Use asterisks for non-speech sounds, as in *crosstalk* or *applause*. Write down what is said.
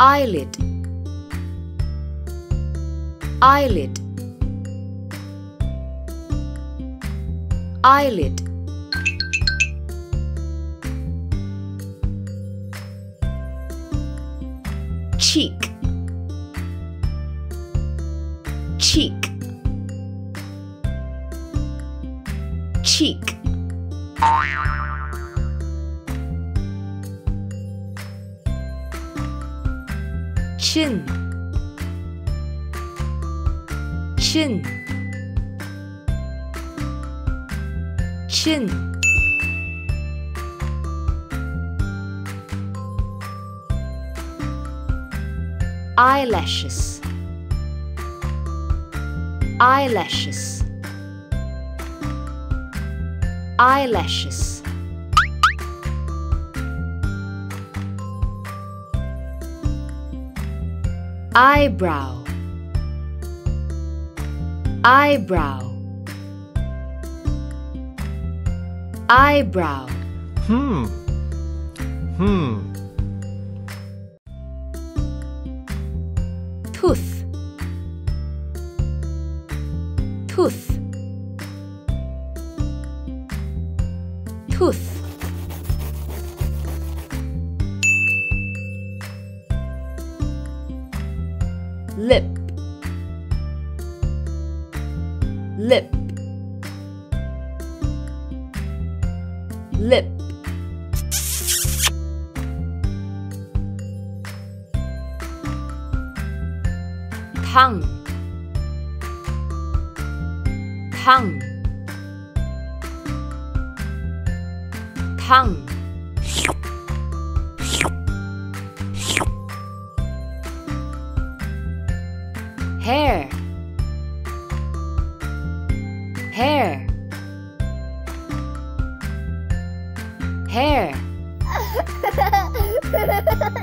eyelid. Eyelid. Eyelid. Cheek. Cheek. Cheek chin chin chin eyelashes. Eyelashes. Eyelashes eyebrow. Eyebrow. Eyebrow. Hmm. Hmm. tooth. Tooth. Tooth lip. Lip. Lip. Tongue. Tongue. Tongue hair. Hair. Hair *laughs*